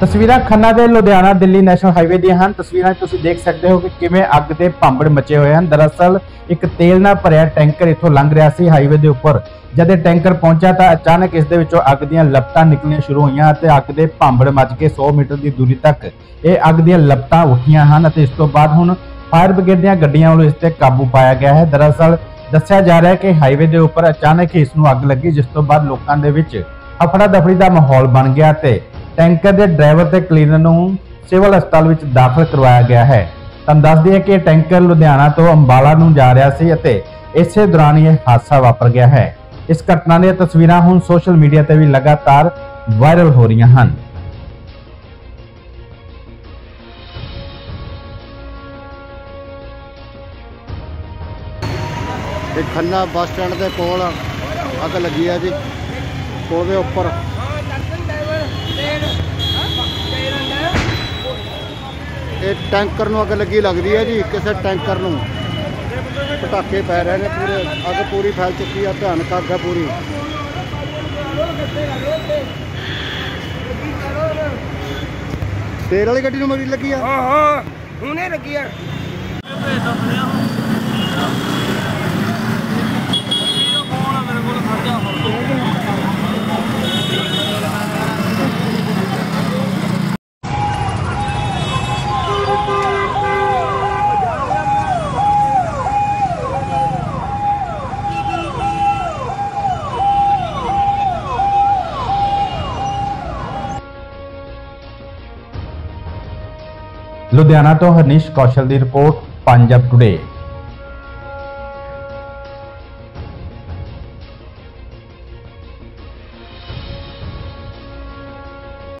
ਤਸਵੀਰਾਂ ਖੰਨਾ ਦੇ Ludhiana Delhi national highway ਦੀਆਂ ਹਨ। ਤਸਵੀਰਾਂ ਤੁਸੀਂ ਦੇਖ ਸਕਦੇ ਹੋ ਕਿ ਕਿਵੇਂ ਅੱਗ ਦੇ ਭਾਂਬੜ ਮਚੇ ਹੋਏ ਹਨ। ਦਰਅਸਲ, ਇੱਕ ਤੇਲ ਨਾਲ ਭਰਿਆ ਟੈਂਕਰ ਇੱਥੋਂ ਲੰਘ ਰਿਹਾ ਸੀ ਹਾਈਵੇ ਦੇ ਉੱਪਰ। ਜਦ ਇਹ ਟੈਂਕਰ ਪਹੁੰਚਿਆ ਤਾਂ ਅਚਾਨਕ ਇਸ ਦੇ ਵਿੱਚੋਂ ਅੱਗ ਦੀਆਂ ਲਪਟਾਂ ਨਿਕਲਣੀਆਂ ਸ਼ੁਰੂ ਹੋਈਆਂ ਅਤੇ ਅੱਗ ਦੇ ਭਾਂਬੜ ਮੱਚ ਕੇ 100 ਮੀਟਰ ਦੀ ਦੂਰੀ ਤੱਕ ਇਹ ਅੱਗ ਦੀਆਂ ਲਪਟਾਂ ਉੱਠੀਆਂ ਹਨ ਅਤੇ ਇਸ ਤੋਂ ਬਾਅਦ ਹੁਣ ਫਾਇਰ ਬ੍ਰਿਗੇਡ ਦੀਆਂ ਗੱਡੀਆਂ ਵੱਲੋਂ ਇਸ ਤੇ ਕਾਬੂ ਪਾਇਆ ਗਿਆ ਹੈ। ਦਰਅਸਲ, ਦੱਸਿਆ ਜਾ ਰਿਹਾ ਹੈ ਕਿ ਹਾਈਵੇ ਦੇ ਉੱਪਰ ਅਚਾਨਕ ਹੀ ਇਸ ਨੂੰ ਅੱਗ ਲੱਗੀ, ਜਿਸ ਤੋਂ ਬਾਅਦ ਲੋਕਾਂ ਦੇ ਵਿੱਚ ਅਫੜਾ ਦਫੜੀ ਦਾ ਮਾਹੌਲ ਬਣ ਗਿਆ ਤੇ ਟੈਂਕਰ ਦੇ ਡਰਾਈਵਰ ਤੇ ਕਲੀਨਰ ਨੂੰ ਸਿਵਲ ਹਸਪਤਾਲ ਵਿੱਚ ਦਾਖਲ ਕਰਵਾਇਆ ਗਿਆ ਹੈ। ਤੁਹਾਨੂੰ ਦੱਸ ਦਈਏ ਕਿ ਟੈਂਕਰ ਲੁਧਿਆਣਾ ਤੋਂ ਅੰਬਾਲਾ ਨੂੰ ਜਾ ਰਿਹਾ ਸੀ ਅਤੇ ਇਸੇ ਦੌਰਾਨ ਇਹ ਹਾਦਸਾ ਵਾਪਰ ਗਿਆ ਹੈ। ਇਸ ਘਟਨਾ ਦੀਆਂ ਤਸਵੀਰਾਂ ਹੁਣ ਸੋਸ਼ਲ ਮੀਡੀਆ ਤੇ ਵੀ ਲਗਾਤਾਰ ਵਾਇਰਲ ਹੋ ਰਹੀਆਂ ਹਨ। ਇਹ ਖੰਨਾ ਬੱਸ ਸਟੈਂਡ ਦੇ ਕੋਲ ਅੱਗ ਲੱਗੀ ਆ ਜੀ। ਉਹਦੇ ਉੱਪਰ ਇਹ ਟੈਂਕਰ ਨੂੰ ਅੱਗ ਲੱਗੀ ਲੱਗਦੀ ਹੈ ਜੀ ਕਿਸੇ ਟੈਂਕਰ ਨੂੰ। ਪਟਾਕੇ ਪੈ ਰਹੇ ਨੇ ਪੂਰੇ ਅੱਗ ਪੂਰੀ ਫੈਲ ਚੁੱਕੀ ਆ ਭਿਆਨਕ ਅੱਗ ਹੈ ਪੂਰੀ। ਤੇਲ ਵਾਲੀ ਗੱਡੀ ਨੂੰ ਮਰੀ ਲੱਗੀ ਆ? ਹਾਂ ਹਾਂ ਹੁਣੇ ਲੱਗੀ ਆ। ਲੁਧਿਆਣਾ ਤੋਂ ਹਰਨੀਸ਼ ਕੌਸ਼ਲ ਦੀ ਰਿਪੋਰਟ ਪੰਜਾਬ ਟੁਡੇ